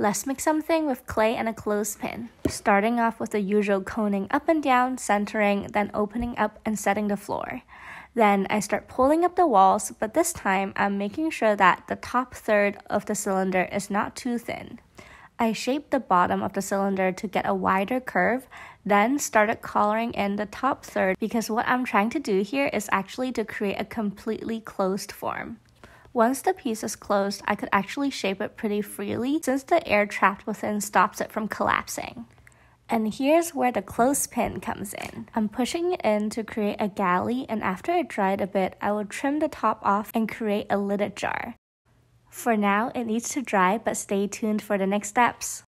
Let's make something with clay and a clothespin. Starting off with the usual coning up and down, centering, then opening up and setting the floor. Then I start pulling up the walls, but this time I'm making sure that the top third of the cylinder is not too thin. I shaped the bottom of the cylinder to get a wider curve, then started collaring in the top third because what I'm trying to do here is actually to create a completely closed form. Once the piece is closed, I could actually shape it pretty freely since the air trapped within stops it from collapsing. And here's where the clothespin comes in. I'm pushing it in to create a gallery and after it dried a bit, I will trim the top off and create a lidded jar. For now, it needs to dry but stay tuned for the next steps.